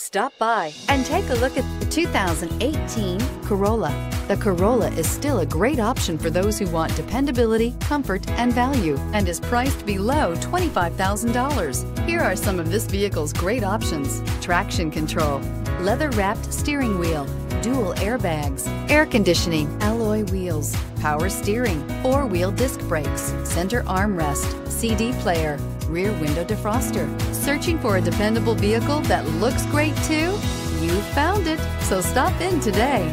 Stop by and take a look at the 2018 Corolla. The Corolla is still a great option for those who want dependability, comfort, and value, and is priced below $25,000. Here are some of this vehicle's great options. Traction control, leather-wrapped steering wheel, dual airbags, air conditioning, wheels, power steering, four-wheel disc brakes, center armrest, CD player, rear window defroster. Searching for a dependable vehicle that looks great too? You found it, so stop in today.